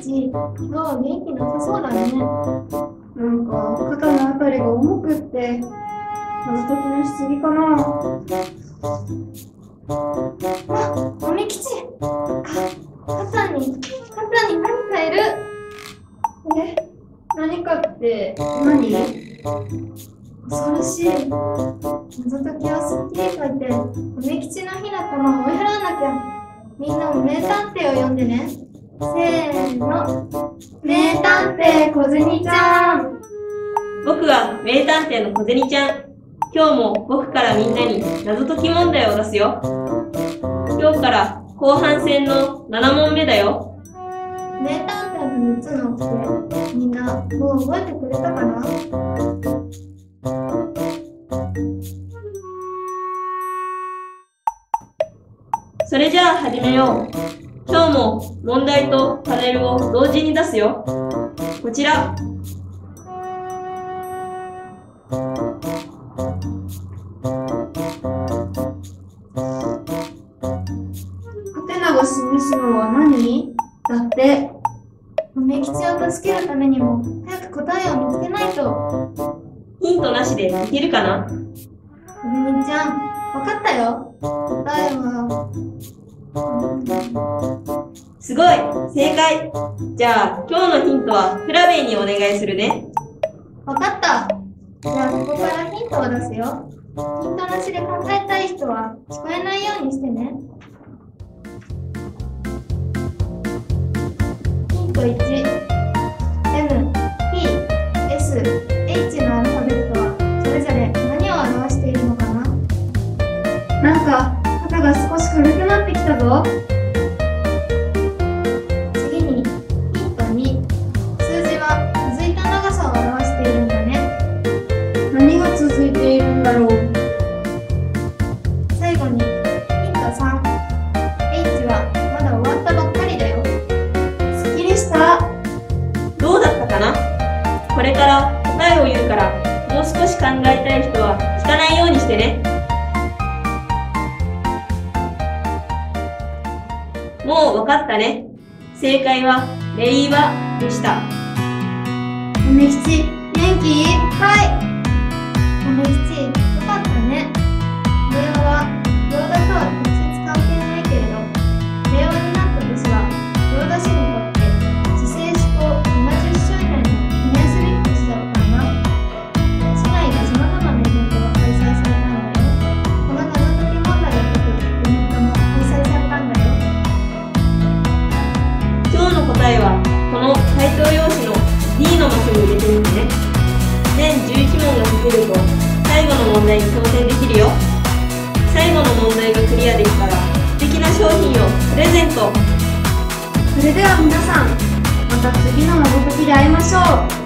ち、今日元気なさそうだね。なん。か肩のあたりが重くって謎解きのしすぎかなあ、おみきち。か、肩に、肩に何かいる。え何かって何恐ろしい。謎解きをすっきり解いて、おみきちの火の玉を追い払わなきゃ。みん。なも名探偵を呼ん。でね。せーの。名探偵小銭ちゃん。僕は名探偵の小銭ちゃん。今日も僕からみんなに謎解き問題を出すよ。今日から後半戦の7問目だよ。名探偵の3つの掟、みんなもう覚えてくれたかな？それじゃあ始めよう。今日も問題とパネルを同時に出すよ。こちら。ハテナが示すのは何？だっておめきちを助けるためにも早く答えを見つけないと。ヒントなしでいけるかな？小銭ちゃん、わかったよ。答えは、すごい正解じゃあ今日のヒントはフラベイにお願いするね。わかった。じゃあここからヒントを出すよ。ヒントなしで考えたい人は聞こえないようにしてね。ヒント1。し軽くなってきたぞ次にヒント2。数字は続いた長さを表しているんだね。何が続いているんだろう最後にヒント3。H はまだ終わったばっかりだよ。すっきりしたどうだったかな？これから答えを言うからもう少し考えたい人は聞かないようにしてね。もうわかったね。正解は令和でした。おめきち元気？いっぱいおめ D のマスに入れてみてね。全11問が解けると最後の問題に挑戦できるよ。最後の問題がクリアできたら素敵な商品をプレゼント。それでは皆さんまた次の謎解きで会いましょう